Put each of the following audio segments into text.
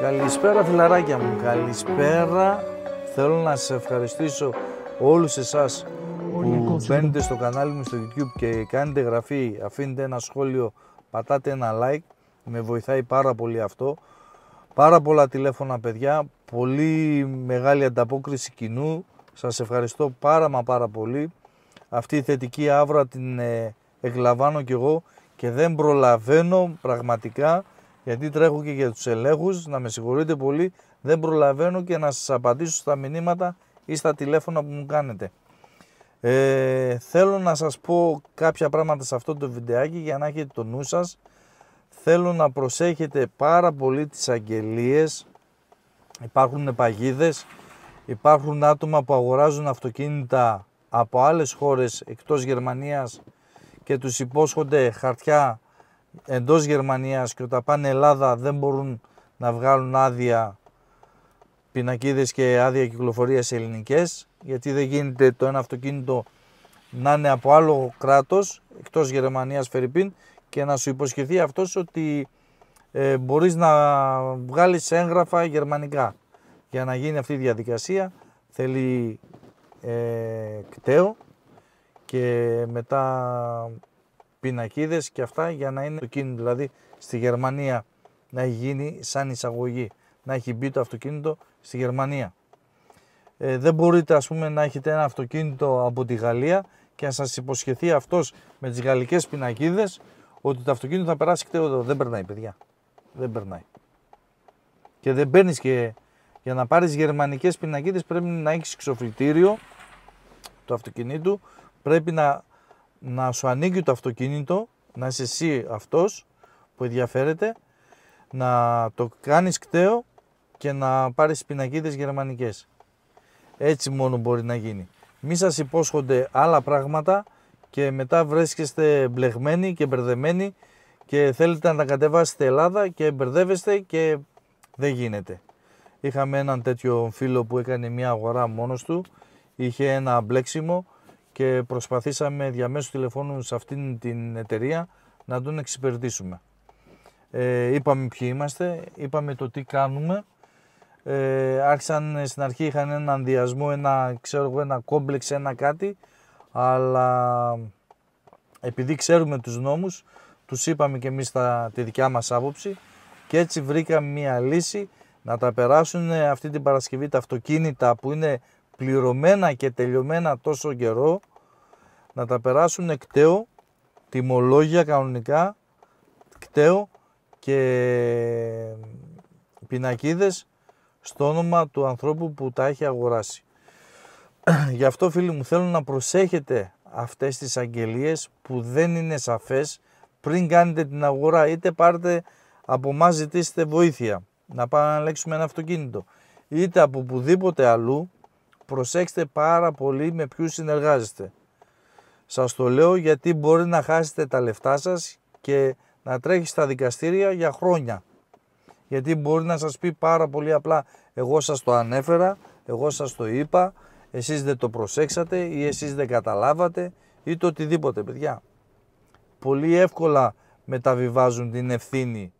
Καλησπέρα φιλαράκια μου, καλησπέρα. Θέλω να σας ευχαριστήσω όλους εσάς που μπαίνετε στο κανάλι μου στο YouTube και κάνετε γραφή, αφήνετε ένα σχόλιο, πατάτε ένα like. Με βοηθάει πάρα πολύ αυτό. Πάρα πολλά τηλέφωνα παιδιά, πολύ μεγάλη ανταπόκριση κοινού. Σας ευχαριστώ πάρα μα πάρα πολύ. Αυτή η θετική άβρα την ε, εκλαμβάνω κι εγώ και δεν προλαβαίνω πραγματικά γιατί τρέχω και για τους ελέγχους, να με συγχωρείτε πολύ, δεν προλαβαίνω και να σας απαντήσω στα μηνύματα ή στα τηλέφωνα που μου κάνετε. Ε, θέλω να σας πω κάποια πράγματα σε αυτό το βιντεάκι για να έχετε το νου σας. Θέλω να προσέχετε πάρα πολύ τις αγγελίες. Υπάρχουν παγίδες, υπάρχουν άτομα που αγοράζουν αυτοκίνητα από άλλες χώρες εκτός Γερμανίας και τους υπόσχονται χαρτιά εντός Γερμανίας και όταν πάνε Ελλάδα δεν μπορούν να βγάλουν άδεια πινακίδες και άδεια κυκλοφορίας ελληνικές γιατί δεν γίνεται το ένα αυτοκίνητο να είναι από άλλο κράτος εκτός Γερμανίας Φερρυπίν και να σου υποσχεθεί αυτός ότι ε, μπορείς να βγάλεις έγγραφα γερμανικά. Για να γίνει αυτή η διαδικασία θέλει ε, κταίο και μετά πινακίδες και αυτά για να είναι το κίνητο. Δηλαδή στη Γερμανία να έχει γίνει σαν εισαγωγή, να έχει μπει το αυτοκίνητο στη Γερμανία. Ε, δεν μπορείτε ας πούμε να έχετε ένα αυτοκίνητο από τη Γαλλία και να σας υποσχεθεί αυτός με τις γαλλικές πινακίδες ότι το αυτοκίνητο θα περάσει κταίο εδώ. Δεν περνάει παιδιά. Δεν περνάει. Και δεν παίρνεις και για να πάρεις γερμανικές πινακίδες πρέπει να έχεις εξοφλητήριο του αυτοκινήτου, πρέπει να να σου ανοίγει το αυτοκίνητο, να είσαι εσύ αυτός που ενδιαφέρεται, να το κάνεις κταίο και να πάρεις πινακίδες γερμανικές. Έτσι μόνο μπορεί να γίνει. Μη σας υπόσχονται άλλα πράγματα και μετά βρίσκεστε μπλεγμένοι και μπερδεμένοι και θέλετε να τα κατεβάσετε Ελλάδα και μπερδεύεστε και δεν γίνεται. Είχαμε έναν τέτοιο φίλο που έκανε μια αγορά μόνος του, είχε ένα μπλέξιμο και προσπαθήσαμε διαμέσου τηλεφώνου σε αυτήν την εταιρεία να τον εξυπηρετήσουμε. Ε, είπαμε ποιοι είμαστε, είπαμε το τι κάνουμε. Ε, άρχισαν στην αρχή είχαν έναν ανδιασμό, ένα, ξέρω, ένα κόμπλεξ, ένα κάτι, αλλά επειδή ξέρουμε τους νόμους, τους είπαμε και εμείς τα, τη δικιά μας άποψη και έτσι βρήκαμε μια λύση να τα περάσουν αυτή την Παρασκευή τα αυτοκίνητα που είναι πληρωμένα και τελειωμένα τόσο καιρό να τα περάσουν εκταίο, τιμολόγια κανονικά, κταίο και πινακίδες στο όνομα του ανθρώπου που τα έχει αγοράσει. Γι' αυτό φίλοι μου θέλω να προσέχετε αυτές τις αγγελίες που δεν είναι σαφές πριν κάνετε την αγορά είτε πάρετε από μας ζητήσετε βοήθεια να πάμε να ελέγξουμε ένα αυτοκίνητο είτε από πουδήποτε αλλού προσέξτε πάρα πολύ με ποιους συνεργάζεστε. Σας το λέω γιατί μπορεί να χάσετε τα λεφτά σας και να τρέχεις στα δικαστήρια για χρόνια. Γιατί μπορεί να σας πει πάρα πολύ απλά εγώ σας το ανέφερα, εγώ σας το είπα, εσείς δεν το προσέξατε ή εσείς δεν καταλάβατε ή το οτιδήποτε παιδιά. Πολύ εύκολα μεταβιβάζουν την ευθύνη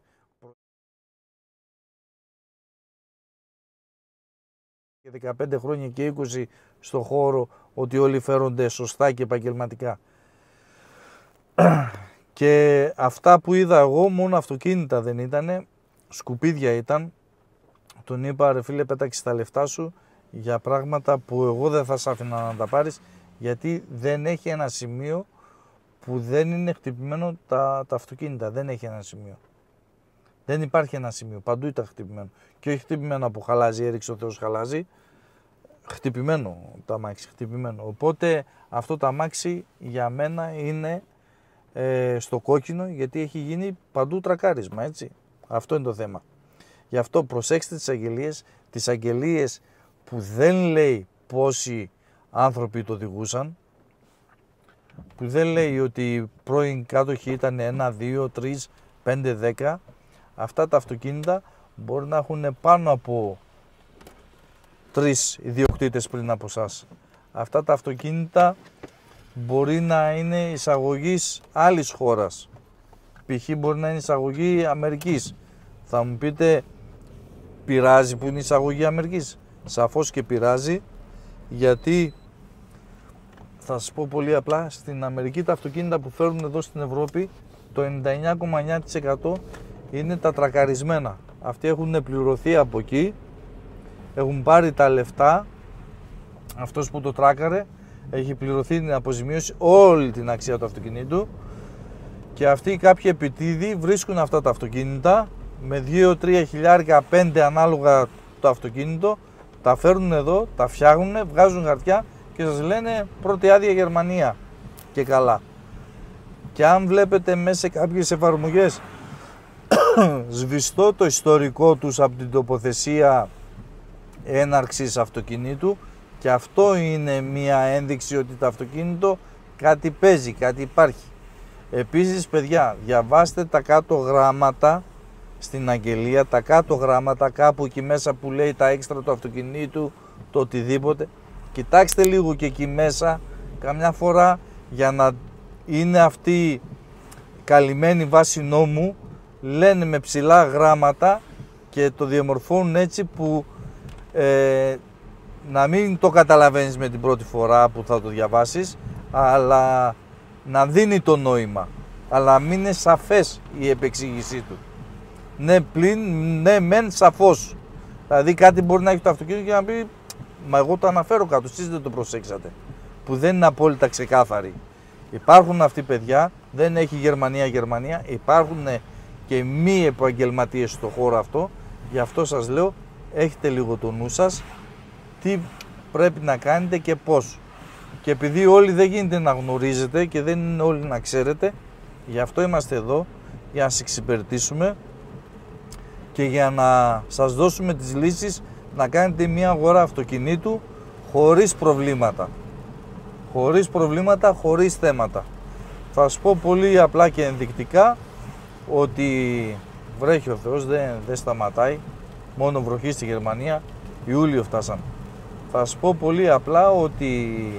και 15 χρόνια και 20 στο χώρο ότι όλοι φέρονται σωστά και επαγγελματικά. Και αυτά που είδα εγώ μόνο αυτοκίνητα δεν ήτανε, σκουπίδια ήταν. Τον είπα ρε φίλε πέταξε τα λεφτά σου για πράγματα που εγώ δεν θα σ' άφηνα να τα πάρεις γιατί δεν έχει ένα σημείο που δεν είναι χτυπημένο τα, τα αυτοκίνητα. Δεν έχει ένα σημείο. Δεν υπάρχει ένα σημείο. Παντού ήταν χτυπημένο. Και όχι χτυπημένο από χαλάζει, έριξε ο Θεός χαλάζει. Χτυπημένο το αμάξι, χτυπημένο. Οπότε αυτό το αμάξι για μένα είναι ε, στο κόκκινο γιατί έχει γίνει παντού τρακάρισμα, έτσι. Αυτό είναι το θέμα. Γι' αυτό προσέξτε τις αγγελίες, τις αγγελίες που δεν λέει πόσοι άνθρωποι το οδηγούσαν, που δεν λέει ότι πρώην κάτοχοι ήταν 1, 2, 3, 5, 10, αυτά τα αυτοκίνητα μπορεί να έχουν πάνω από τρεις ιδιοκτήτες πριν από σας. Αυτά τα αυτοκίνητα μπορεί να είναι εισαγωγής άλλης χώρας. Π.χ. μπορεί να είναι εισαγωγή Αμερικής. Θα μου πείτε πειράζει που είναι εισαγωγή Αμερικής; Σαφώς και πειράζει γιατί θα σας πω πολύ απλά στην Αμερική τα αυτοκίνητα που φέρνουν εδώ στην Ευρώπη το 99,9% είναι τα τρακαρισμένα. Αυτοί έχουν πληρωθεί από εκεί, έχουν πάρει τα λεφτά, αυτός που το τράκαρε έχει πληρωθεί την αποζημίωση όλη την αξία του αυτοκινήτου και αυτοί κάποιοι επιτίδοι βρίσκουν αυτά τα αυτοκίνητα με 2-3 χιλιάρικα, 5 ανάλογα το αυτοκίνητο, τα φέρνουν εδώ, τα φτιάχνουν, βγάζουν χαρτιά και σας λένε πρώτη άδεια Γερμανία και καλά. Και αν βλέπετε μέσα σε κάποιες εφαρμογές σβηστό το ιστορικό τους από την τοποθεσία έναρξης αυτοκινήτου και αυτό είναι μια ένδειξη ότι το αυτοκίνητο κάτι παίζει, κάτι υπάρχει. Επίσης παιδιά διαβάστε τα κάτω γράμματα στην αγγελία, τα κάτω γράμματα κάπου εκεί μέσα που λέει τα έξτρα του αυτοκινήτου, το οτιδήποτε. Κοιτάξτε λίγο και εκεί μέσα καμιά φορά για να είναι αυτή καλυμμένη βάση νόμου λένε με ψηλά γράμματα και το διαμορφώνουν έτσι που ε, να μην το καταλαβαίνεις με την πρώτη φορά που θα το διαβάσεις αλλά να δίνει το νόημα. Αλλά μην είναι σαφές η επεξήγησή του. Ναι πλην, ναι μεν σαφώς. Δηλαδή κάτι μπορεί να έχει το αυτοκίνητο και να πει μα εγώ το αναφέρω κάτω, εσείς δεν το προσέξατε που δεν είναι απόλυτα ξεκάθαροι υπάρχουν αυτοί παιδιά δεν έχει Γερμανία Γερμανία υπάρχουν και μη επαγγελματίες στο χώρο αυτό. Γι' αυτό σας λέω έχετε λίγο το νου σας τι πρέπει να κάνετε και πώς. Και επειδή όλοι δεν γίνεται να γνωρίζετε και δεν είναι όλοι να ξέρετε, γι' αυτό είμαστε εδώ, για να σας εξυπηρετήσουμε και για να σας δώσουμε τις λύσεις να κάνετε μια αγορά αυτοκινήτου χωρίς προβλήματα. Χωρίς προβλήματα, χωρίς θέματα. Θα σας πω πολύ απλά και ενδεικτικά ότι βρέχει ο Θεός, δεν, δεν σταματάει, μόνο βροχή στη Γερμανία, Ιούλιο φτάσαμε. Θα σου πω πολύ απλά ότι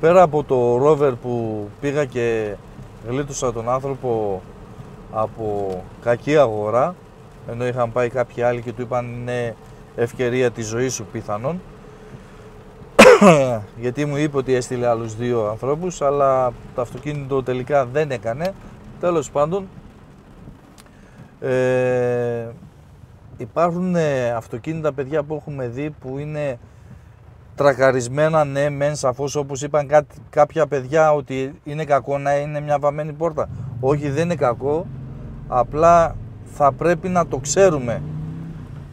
πέρα από το ρόβερ που πήγα και γλίτωσα τον άνθρωπο από κακή αγορά ενώ είχαν πάει κάποιοι άλλοι και του είπαν είναι ευκαιρία της ζωής σου πιθανόν γιατί μου είπε ότι έστειλε άλλους δύο ανθρώπους αλλά το αυτοκίνητο τελικά δεν έκανε τέλος πάντων ε, υπάρχουν ε, αυτοκίνητα παιδιά που έχουμε δει που είναι τρακαρισμένα ναι μεν σαφώς όπως είπαν κάποια παιδιά ότι είναι κακό να είναι μια βαμμένη πόρτα. Όχι δεν είναι κακό. Απλά θα πρέπει να το ξέρουμε.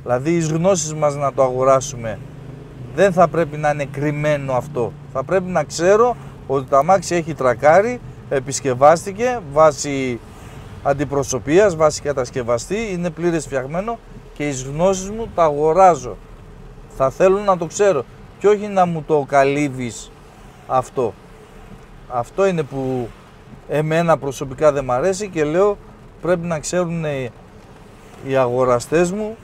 Δηλαδή οι γνώσεις μας να το αγοράσουμε. Δεν θα πρέπει να είναι κρυμμένο αυτό. Θα πρέπει να ξέρω ότι το αμάξι έχει τρακάρει επισκευάστηκε βάσει αντιπροσωπείας, βάσει κατασκευαστή είναι πλήρες φτιαγμένο και εις γνώσεις μου τα αγοράζω. Θα θέλω να το ξέρω και όχι να μου το καλύβεις αυτό. Αυτό είναι που εμένα προσωπικά δεν μ' αρέσει και λέω πρέπει να ξέρουν οι αγοραστές μου,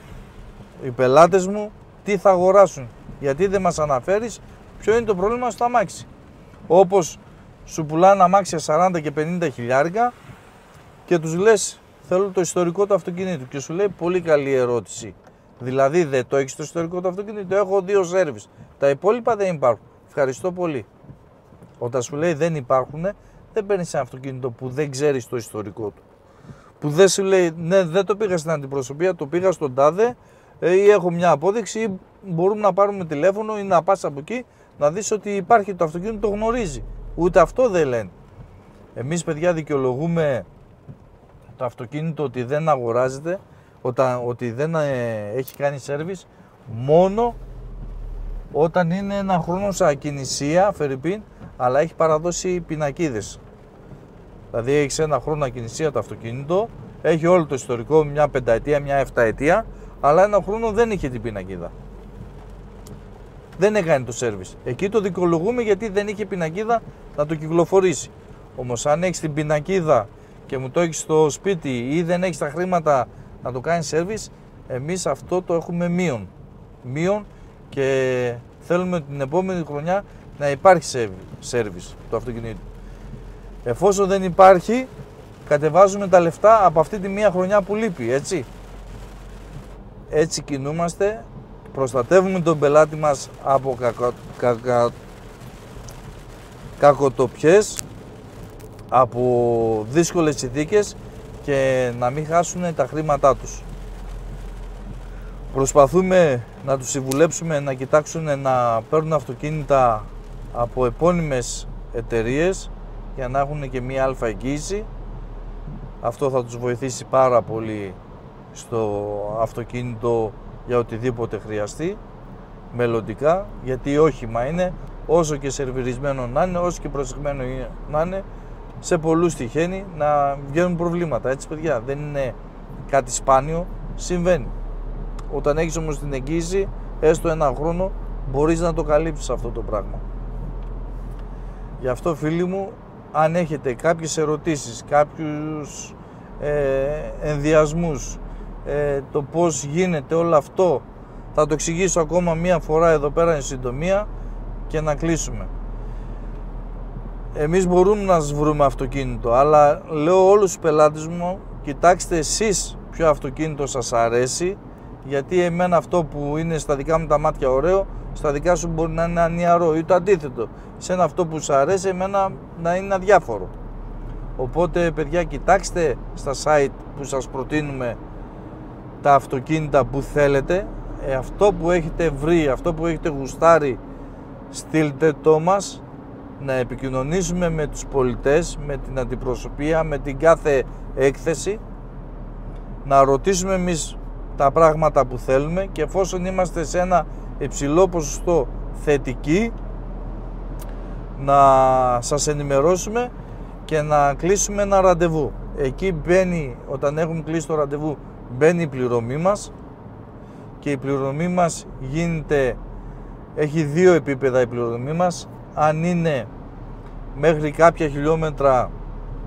οι πελάτες μου τι θα αγοράσουν. Γιατί δεν μας αναφέρεις ποιο είναι το πρόβλημα στο αμάξι. Όπως σου πουλάνε αμάξια 40 και 50 χιλιάρικα και τους λες θέλω το ιστορικό του αυτοκινήτου και σου λέει πολύ καλή ερώτηση. Δηλαδή δεν το έχεις το ιστορικό του αυτοκινήτου, έχω δύο σέρβις. Τα υπόλοιπα δεν υπάρχουν. Ευχαριστώ πολύ. Όταν σου λέει δεν υπάρχουν, δεν παίρνεις ένα αυτοκίνητο που δεν ξέρεις το ιστορικό του. Που δεν σου λέει ναι, δεν το πήγα στην αντιπροσωπεία, το πήγα στον τάδε ε, ή έχω μια απόδειξη ή μπορούμε να πάρουμε τηλέφωνο ή να πας από εκεί να δεις ότι υπάρχει το αυτοκίνητο, το γνωρίζει. Ούτε αυτό δεν λένε. Εμείς παιδιά δικαιολογούμε το αυτοκίνητο ότι δεν αγοράζεται, ότι δεν ε, έχει κάνει σέρβις μόνο όταν είναι ένα χρόνο σε ακινησία, Φερρυπίν, αλλά έχει παραδώσει πινακίδες. Δηλαδή έχεις ένα χρόνο ακινησία το αυτοκίνητο, έχει όλο το ιστορικό, μια πενταετία, μια εφταετία, αλλά ένα χρόνο δεν είχε την πινακίδα. Δεν έκανε το σέρβις. Εκεί το δικαιολογούμε γιατί δεν είχε πινακίδα να το κυκλοφορήσει. Όμως αν έχεις την πινακίδα και μου το έχεις στο σπίτι ή δεν έχεις τα χρήματα να το κάνεις service, εμείς αυτό το έχουμε μείον. Μείον και θέλουμε την επόμενη χρονιά να υπάρχει service του αυτοκινήτου. Εφόσον δεν υπάρχει, κατεβάζουμε τα λεφτά από αυτή τη μία χρονιά που λείπει, έτσι. Έτσι κινούμαστε, προστατεύουμε τον πελάτη μας από κακο, κακα, κακοτοπιές, από δύσκολες συνθήκες και να μην χάσουν τα χρήματά τους. Προσπαθούμε να τους συμβουλέψουμε να κοιτάξουν να παίρνουν αυτοκίνητα από επώνυμες εταιρείες για να έχουν και μία αλφα εγγύηση. Αυτό θα τους βοηθήσει πάρα πολύ στο αυτοκίνητο για οτιδήποτε χρειαστεί μελλοντικά γιατί όχημα είναι όσο και σερβιρισμένο να είναι, όσο και προσεγμένο να είναι σε πολλούς τυχαίνει να βγαίνουν προβλήματα. Έτσι παιδιά δεν είναι κάτι σπάνιο. Συμβαίνει. Όταν έχεις όμως την εγγύηση έστω ένα χρόνο μπορείς να το καλύψεις αυτό το πράγμα. Γι' αυτό φίλοι μου αν έχετε κάποιες ερωτήσεις κάποιους ε, ενδιασμούς ε, το πώς γίνεται όλο αυτό θα το εξηγήσω ακόμα μία φορά εδώ πέρα εν συντομία και να κλείσουμε εμείς μπορούμε να σας βρούμε αυτοκίνητο αλλά λέω όλους τους πελάτες μου κοιτάξτε εσείς ποιο αυτοκίνητο σας αρέσει γιατί εμένα αυτό που είναι στα δικά μου τα μάτια ωραίο στα δικά σου μπορεί να είναι ανιαρό ή το αντίθετο. Σε ένα αυτό που σου αρέσει εμένα να είναι αδιάφορο. Οπότε παιδιά κοιτάξτε στα site που σας προτείνουμε τα αυτοκίνητα που θέλετε. Ε, αυτό που έχετε βρει, αυτό που έχετε γουστάρει στείλτε το μας να επικοινωνήσουμε με τους πολιτές, με την αντιπροσωπεία, με την κάθε έκθεση να ρωτήσουμε εμείς τα πράγματα που θέλουμε και εφόσον είμαστε σε ένα υψηλό ποσοστό θετική να σας ενημερώσουμε και να κλείσουμε ένα ραντεβού. Εκεί μπαίνει, όταν έχουμε κλείσει το ραντεβού, μπαίνει η πληρωμή μας και η πληρωμή μας γίνεται, έχει δύο επίπεδα η πληρωμή μας. Αν είναι μέχρι κάποια χιλιόμετρα,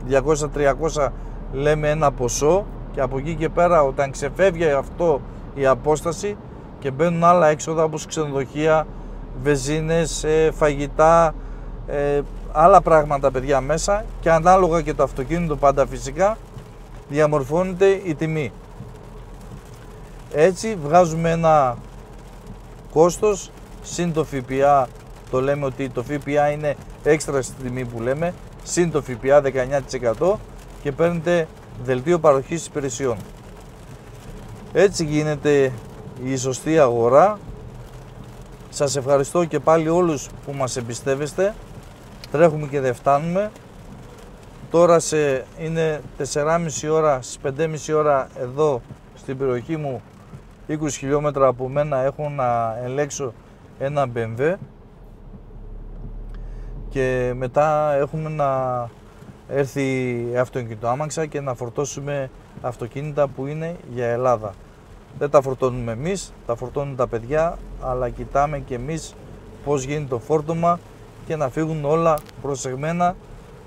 200-300 λέμε ένα ποσό και από εκεί και πέρα όταν ξεφεύγει αυτό η απόσταση και μπαίνουν άλλα έξοδα όπως ξενοδοχεία, βεζίνες, ε, φαγητά, ε, άλλα πράγματα παιδιά μέσα και ανάλογα και το αυτοκίνητο πάντα φυσικά διαμορφώνεται η τιμή. Έτσι βγάζουμε ένα κόστος συν το ΦΠΑ το λέμε ότι το ΦΠΑ είναι έξτρα στη τιμή που λέμε συν το ΦΠΑ 19% και παίρνετε δελτίο παροχής υπηρεσιών. Έτσι γίνεται η σωστή αγορά. Σας ευχαριστώ και πάλι όλους που μας εμπιστεύεστε. Τρέχουμε και δεν φτάνουμε. Τώρα σε, είναι 4,5 ώρα, στις 5,5 ώρα εδώ στην περιοχή μου 20 χιλιόμετρα από μένα έχω να ελέξω ένα BMW και μετά έχουμε να έρθει αυτοκίνητο άμαξα και να φορτώσουμε αυτοκίνητα που είναι για Ελλάδα. Δεν τα φορτώνουμε εμείς, τα φορτώνουν τα παιδιά, αλλά κοιτάμε και εμείς πώς γίνει το φόρτωμα και να φύγουν όλα προσεγμένα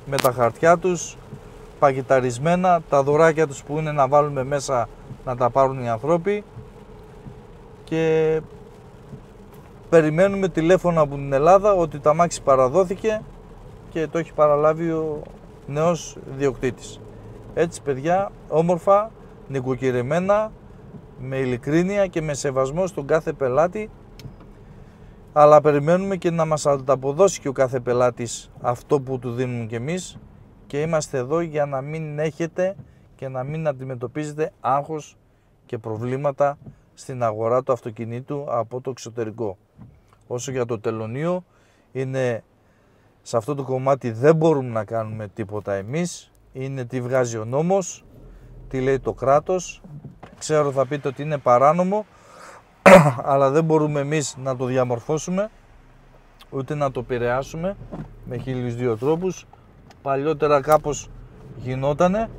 με τα χαρτιά τους, παγιταρισμένα, τα δωράκια τους που είναι να βάλουμε μέσα να τα πάρουν οι ανθρώποι και περιμένουμε τηλέφωνα από την Ελλάδα ότι τα μάξι παραδόθηκε και το έχει παραλάβει ο νέος διοκτήτης. Έτσι παιδιά, όμορφα, νοικοκυρεμένα, με ειλικρίνεια και με σεβασμό στον κάθε πελάτη αλλά περιμένουμε και να μας ανταποδώσει και ο κάθε πελάτης αυτό που του δίνουμε και εμείς και είμαστε εδώ για να μην έχετε και να μην αντιμετωπίζετε άγχος και προβλήματα στην αγορά του αυτοκινήτου από το εξωτερικό. Όσο για το τελωνίο είναι σε αυτό το κομμάτι δεν μπορούμε να κάνουμε τίποτα εμείς. Είναι τι βγάζει ο νόμος, τι λέει το κράτος. Ξέρω θα πείτε ότι είναι παράνομο, αλλά δεν μπορούμε εμείς να το διαμορφώσουμε, ούτε να το επηρεάσουμε με χίλιους δύο τρόπους. Παλιότερα κάπως γινότανε,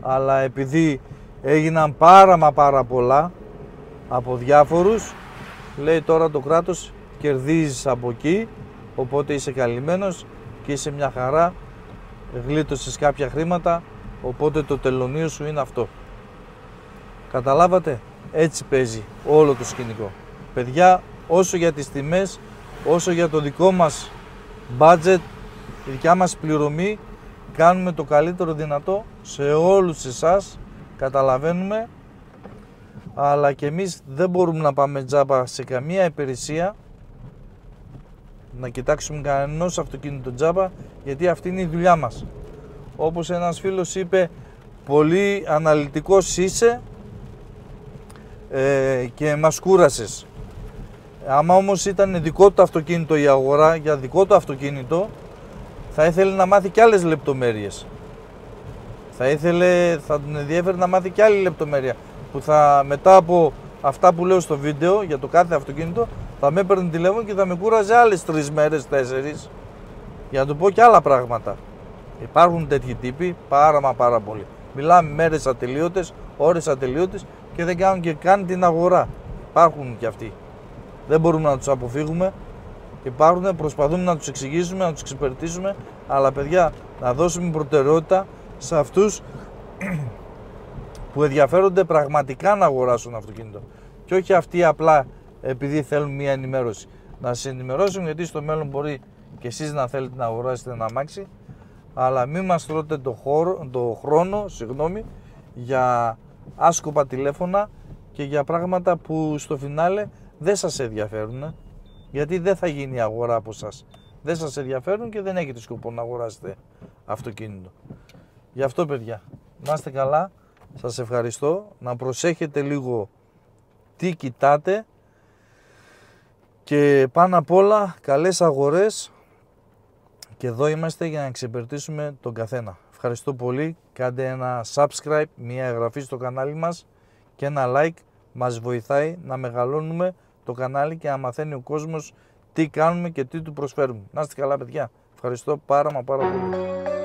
αλλά επειδή έγιναν πάρα μα πάρα πολλά από διάφορους, λέει τώρα το κράτος κερδίζεις από εκεί οπότε είσαι καλυμμένος και είσαι μια χαρά, γλίτωσες κάποια χρήματα, οπότε το τελωνίο σου είναι αυτό. Καταλάβατε, έτσι παίζει όλο το σκηνικό. Παιδιά, όσο για τις τιμές, όσο για το δικό μας budget, η δικιά μας πληρωμή, κάνουμε το καλύτερο δυνατό σε όλους εσάς, καταλαβαίνουμε, αλλά και εμείς δεν μπορούμε να πάμε τζάμπα σε καμία υπηρεσία να κοιτάξουμε κανένας αυτοκίνητο τζάμπα γιατί αυτή είναι η δουλειά μας. Όπως ένας φίλος είπε πολύ αναλυτικός είσαι ε, και μας κούρασες. Άμα όμως ήταν δικό του αυτοκίνητο η αγορά για δικό του αυτοκίνητο θα ήθελε να μάθει και άλλες λεπτομέρειες. Θα ήθελε, θα τον ενδιαφέρει να μάθει και άλλη λεπτομέρεια που θα μετά από αυτά που λέω στο βίντεο για το κάθε αυτοκίνητο θα με έπαιρνε τηλέφωνο και θα με κούραζε άλλες τρεις μέρες, τέσσερις για να του πω και άλλα πράγματα. Υπάρχουν τέτοιοι τύποι πάρα μα πάρα πολύ. Μιλάμε μέρες ατελείωτες, ώρες ατελείωτες και δεν κάνουν και καν την αγορά. Υπάρχουν και αυτοί. Δεν μπορούμε να τους αποφύγουμε. Υπάρχουν, προσπαθούμε να τους εξηγήσουμε, να τους εξυπηρετήσουμε, αλλά παιδιά να δώσουμε προτεραιότητα σε αυτούς που ενδιαφέρονται πραγματικά να αγοράσουν αυτοκίνητο. Και όχι αυτοί απλά επειδή θέλουν μια ενημέρωση. Να σας ενημερώσουν γιατί στο μέλλον μπορεί και εσείς να θέλετε να αγοράσετε ένα αμάξι αλλά μην μας τρώτε το, χώρο, το χρόνο συγγνώμη, για άσκοπα τηλέφωνα και για πράγματα που στο φινάλε δεν σας ενδιαφέρουν γιατί δεν θα γίνει η αγορά από σας. Δεν σας ενδιαφέρουν και δεν έχετε σκοπό να αγοράσετε αυτοκίνητο. Γι' αυτό παιδιά, να είστε καλά, σας ευχαριστώ, να προσέχετε λίγο τι κοιτάτε και πάνω απ' όλα καλές αγορές και εδώ είμαστε για να εξυπηρετήσουμε τον καθένα. Ευχαριστώ πολύ, κάντε ένα subscribe, μια εγγραφή στο κανάλι μας και ένα like μας βοηθάει να μεγαλώνουμε το κανάλι και να μαθαίνει ο κόσμος τι κάνουμε και τι του προσφέρουμε. Να είστε καλά παιδιά. Ευχαριστώ πάρα μα πάρα πολύ.